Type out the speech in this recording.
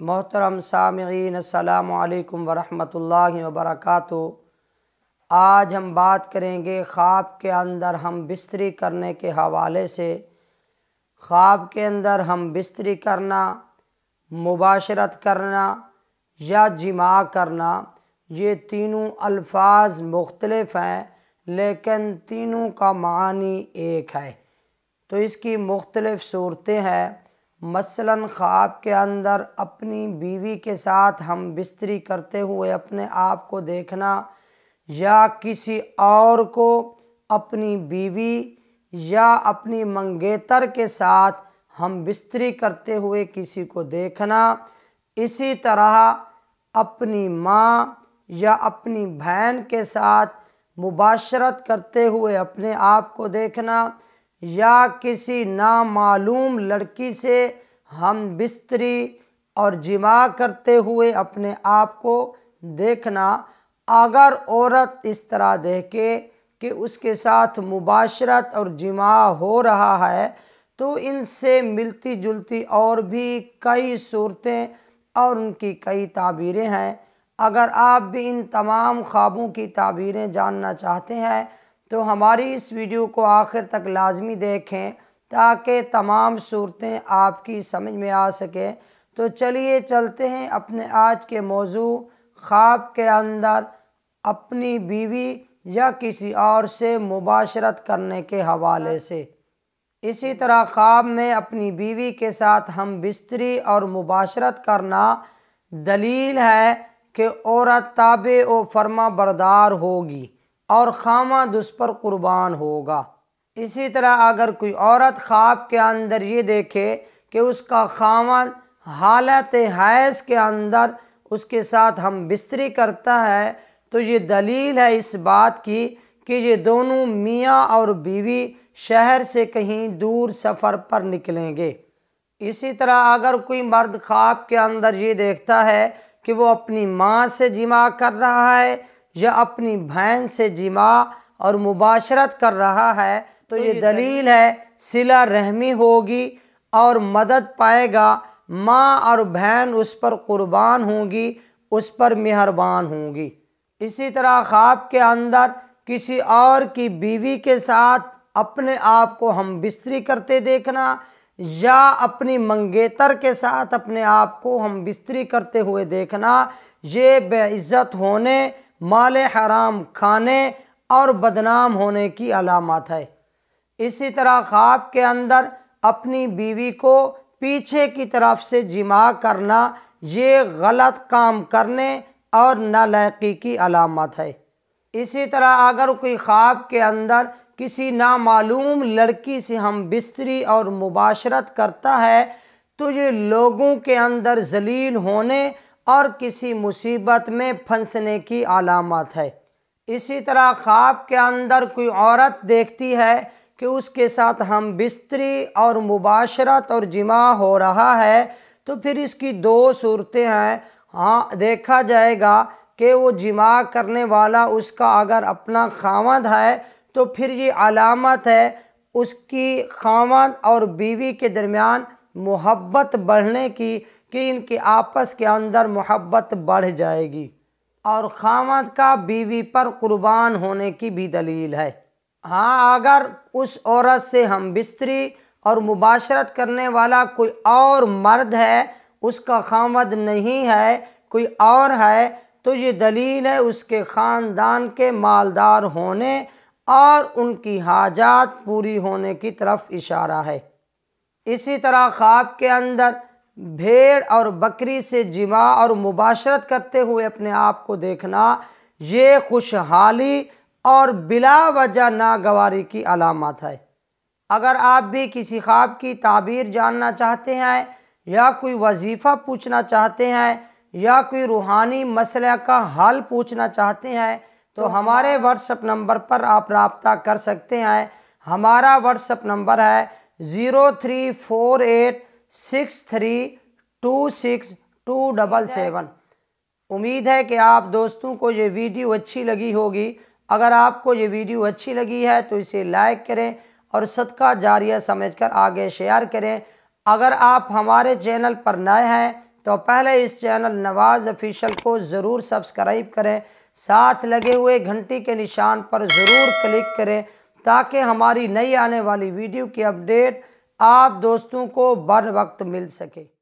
मोहतरम सामीन अल्लाम वरहमतुल्लाहि वबरकatuh आज हम बात करेंगे ख्वाब के अंदर हम बिस्तरी करने के हवाले से। ख्वाब के अंदर हम बिस्तरी करना, मुबाशरत करना या जिमा करना, ये तीनों अल्फाज मुख्तलफ़ हैं, लेकिन तीनों का मानी एक है। तो इसकी मुख्तलिफ़ सूरतें हैं। मसलन ख्वाब के अंदर अपनी बीवी के साथ हम बिस्तरी करते हुए अपने आप को देखना या किसी और को अपनी बीवी या अपनी मंगेतर के साथ हम बिस्तरी करते हुए किसी को देखना, इसी तरह अपनी माँ या अपनी बहन के साथ मुबाशरत करते हुए अपने आप को देखना या किसी नामालूम लड़की से हम बिस्तरी और जिमा करते हुए अपने आप को देखना, अगर औरत इस तरह देखे कि उसके साथ मुबाशरत और जिमा हो रहा है तो इनसे मिलती जुलती और भी कई सूरतें और उनकी कई ताबीरें हैं। अगर आप भी इन तमाम ख्वाबों की ताबीरें जानना चाहते हैं तो हमारी इस वीडियो को आखिर तक लाजमी देखें ताकि तमाम सूरतें आपकी समझ में आ सकें। तो चलिए चलते हैं अपने आज के मौजू ख्वाब के अंदर अपनी बीवी या किसी और से मुबाशरत करने के हवाले से। इसी तरह ख्वाब में अपनी बीवी के साथ हम बिस्तरी और मुबाशरत करना दलील है कि औरत ताबे व फर्मा बरदार होगी। और खामद उस पर कुर्बान होगा। इसी तरह अगर कोई औरत ख्वाब के अंदर ये देखे कि उसका खामद हालत हैस के अंदर उसके साथ हम बिस्तरी करता है तो ये दलील है इस बात की कि ये दोनों मियाँ और बीवी शहर से कहीं दूर सफ़र पर निकलेंगे। इसी तरह अगर कोई मर्द ख्वाब के अंदर ये देखता है कि वो अपनी माँ से जिमा कर रहा है या अपनी बहन से जिमा और मुबाशरत कर रहा है तो, तो ये दलील है सिला रहमी होगी और मदद पाएगा। माँ और बहन उस पर कुर्बान होंगी उस पर मेहरबान होंगी। इसी तरह ख्वाब के अंदर किसी और की बीवी के साथ अपने आप को हम बिस्तरी करते देखना या अपनी मंगेतर के साथ अपने आप को हम बिस्तरी करते हुए देखना ये बेइज्जत होने माल हराम खाने और बदनाम होने की अलामत है। इसी तरह ख्वाब के अंदर अपनी बीवी को पीछे की तरफ़ से जिमा करना, ये गलत काम करने और नालायकी की अलामत है। इसी तरह अगर कोई ख्वाब के अंदर किसी नामालूम लड़की से हम बिस्तरी और मुबाशरत करता है तो ये लोगों के अंदर जलील होने और किसी मुसीबत में फंसने की अलामत है। इसी तरह ख्वाब के अंदर कोई औरत देखती है कि उसके साथ हम बिस्तरी और मुबाशरत और जिमा हो रहा है तो फिर इसकी दो सूरतें हैं। हाँ देखा जाएगा कि वो जिमा करने वाला उसका अगर अपना खामद है तो फिर ये अलामत है उसकी खामद और बीवी के दरमियान मोहब्बत बढ़ने की कि इनके आपस के अंदर मोहब्बत बढ़ जाएगी और खामद का बीवी पर कुर्बान होने की भी दलील है। हाँ अगर उस औरत से हम बिस्तरी और मुबाशरत करने वाला कोई और मर्द है, उसका खामद नहीं है, कोई और है तो ये दलील है उसके ख़ानदान के मालदार होने और उनकी हाजात पूरी होने की तरफ़ इशारा है। इसी तरह ख्वाब के अंदर भेड़ और बकरी से जिमा और मुबाशरत करते हुए अपने आप को देखना ये खुशहाली और बिला वजह नागवारी की अलामत है। अगर आप भी किसी ख्वाब की ताबीर जानना चाहते हैं या कोई वजीफ़ा पूछना चाहते हैं या कोई रूहानी मसले का हल पूछना चाहते हैं तो, हमारे व्हाट्सअप नंबर पर आप रबता कर सकते हैं। हमारा व्हाट्सअप नंबर है zero three four eight six three two six two double seven. उम्मीद है कि आप दोस्तों को ये वीडियो अच्छी लगी होगी। अगर आपको ये वीडियो अच्छी लगी है तो इसे लाइक करें और सदका जारिया समझकर आगे शेयर करें। अगर आप हमारे चैनल पर नए हैं तो पहले इस चैनल नवाज़ ऑफिशियल को ज़रूर सब्सक्राइब करें। साथ लगे हुए घंटी के निशान पर ज़रूर क्लिक करें ताकि हमारी नई आने वाली वीडियो की अपडेट आप दोस्तों को बर वक्त मिल सके।